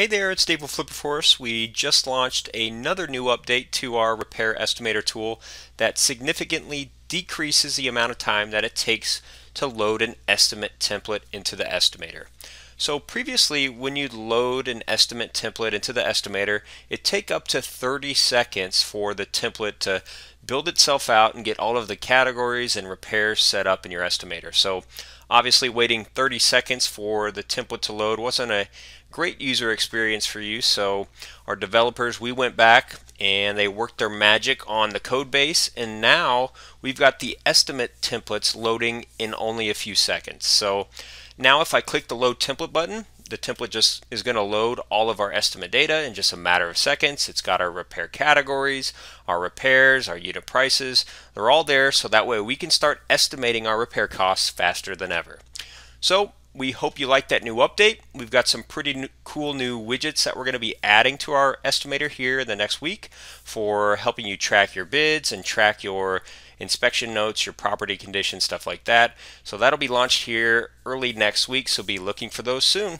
Hey there, it's Dave with FlipperForce. We just launched another new update to our repair estimator tool that significantly decreases the amount of time that it takes to load an estimate template into the estimator. So previously when you load an estimate template into the estimator, it take up to 30 seconds for the template to build itself out and get all of the categories and repairs set up in your estimator. So obviously waiting 30 seconds for the template to load wasn't a great user experience for you. So our developers, we went back and they worked their magic on the code base and now we've got the estimate templates loading in only a few seconds. So now if I click the load template button, the template just is going to load all of our estimate data in just a matter of seconds. It's got our repair categories, our repairs, our unit prices. They're all there so that way we can start estimating our repair costs faster than ever. So we hope you like that new update. We've got some pretty new, cool new widgets that we're going to be adding to our estimator here in the next week for helping you track your bids and track your inspection notes, your property condition, stuff like that. So that'll be launched here early next week, so be looking for those soon.